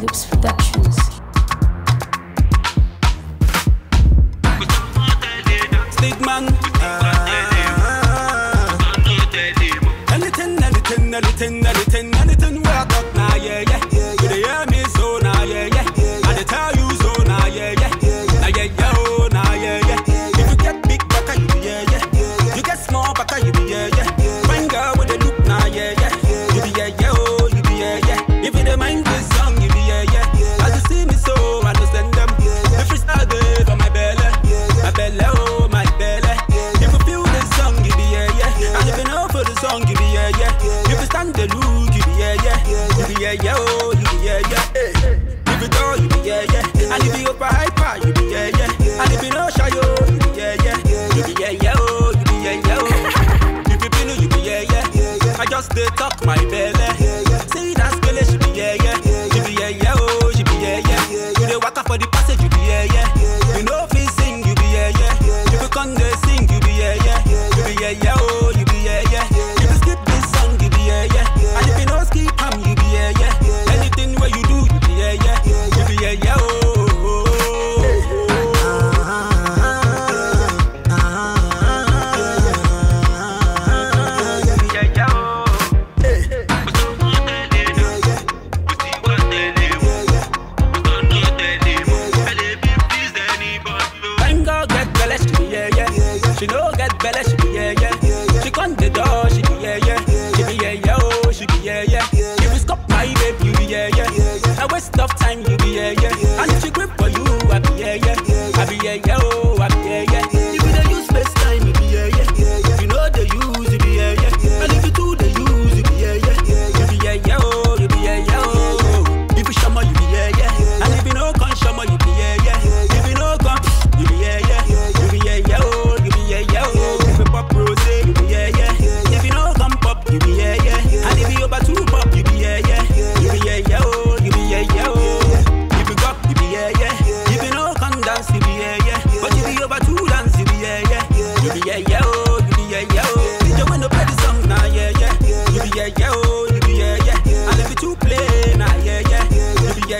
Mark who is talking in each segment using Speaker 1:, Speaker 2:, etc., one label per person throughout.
Speaker 1: Loops Productions.
Speaker 2: Stigman. Ah, ah, ah. Anything, anything, anything, anything. just they talk my bed.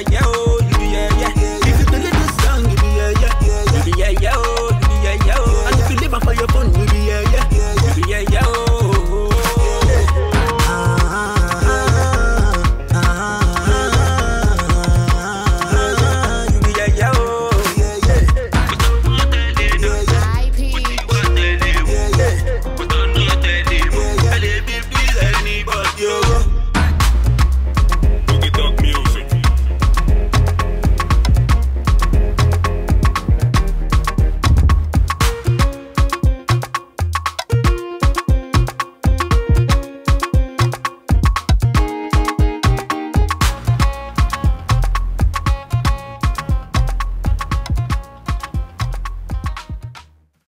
Speaker 2: yeah.